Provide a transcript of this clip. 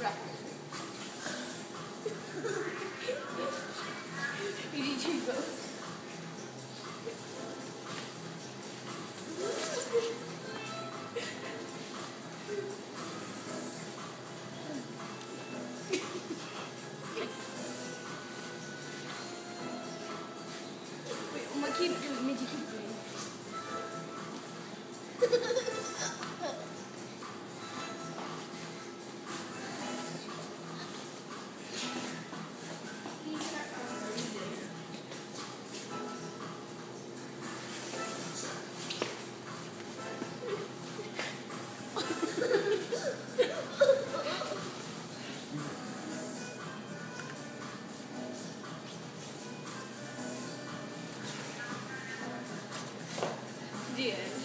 you need to go. Wait, I'm gonna keep doing, Mitty, keep doing. Dia.